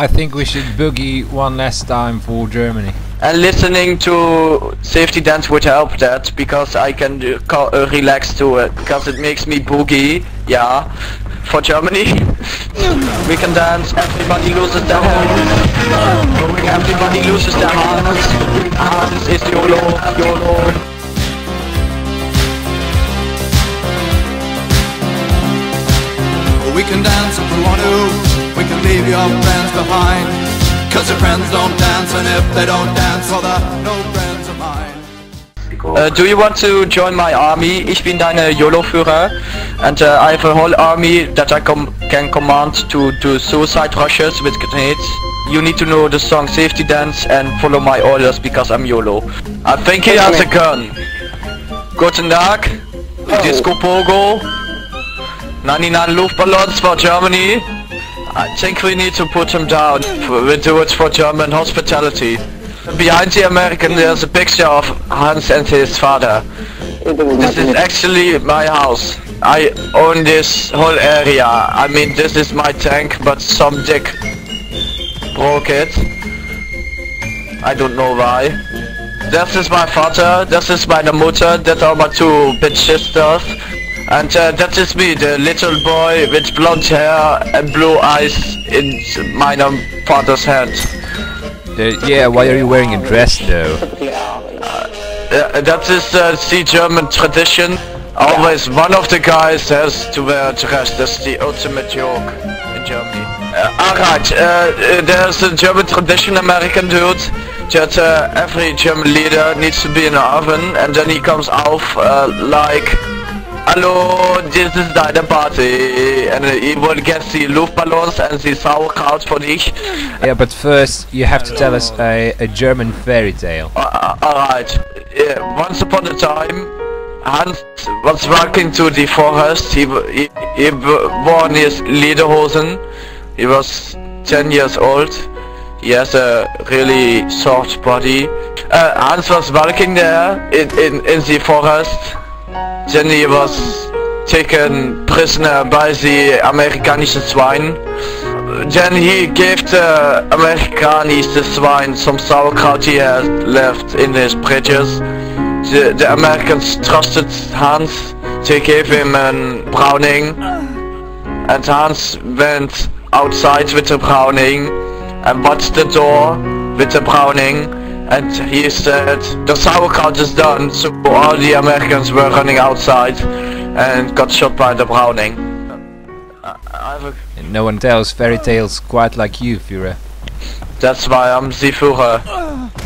I think we should boogie one last time for Germany. And listening to Safety Dance would help that because I can do, co- uh, relax to it because it makes me boogie. Yeah, for Germany. we can dance. Everybody loses their hands. Everybody loses their hands. Hands is YOLO, YOLO. We can dance if we want to. We can leave your friends behind. Cause your friends don't dance, and if they don't dance, well, they're no friends of mine. Uh, do you want to join my army? Ich bin deine YOLO-Führer and uh, I have a whole army that I com can command to do suicide rushes with grenades. You need to know the song Safety Dance and follow my orders because I'm YOLO. I think he has a gun. Guten Tag. Disco Pogo. 99 Luftballons for Germany. I think we need to put him down. We do it for German hospitality. Behind the American there's a picture of Hans and his father. This is actually my house. I own this whole area. I mean this is my tank but some dick broke it. I don't know why. This is my father, this is my mother, that are my two bitch sisters. And uh, that is me, the little boy with blonde hair and blue eyes in my father's hand. Uh, yeah, why are you wearing a dress though? Uh, that is uh, the German tradition. Always one of the guys has to wear a dress. That's the ultimate joke in Germany. Uh, Alright, uh, uh, there's a German tradition, American dude, that uh, every German leader needs to be in an oven and then he comes out uh, like Hallo, this is deine Party. And he will get the Luftballons and the Sauerkraut for dich. Yeah, but first you have to tell us a, a German fairy tale. Uh, Alright, yeah, once upon a time, Hans was walking to the forest. He, he, he wore his lederhosen. He was 10 years old. He has a really soft body. Uh, Hans was walking there in, in, in the forest. Then he was taken prisoner by the Amerikanische swine. Then he gave the Amerikanische swine some sauerkraut he had left in his bridges. The, the Americans trusted Hans. They gave him a Browning. And Hans went outside with the Browning and watched the door with the Browning. And he said, the sauerkraut is done, so all the Americans were running outside and got shot by the Browning. I, I have a, no one tells fairy tales quite like you, Führer. that's why I'm the Führer.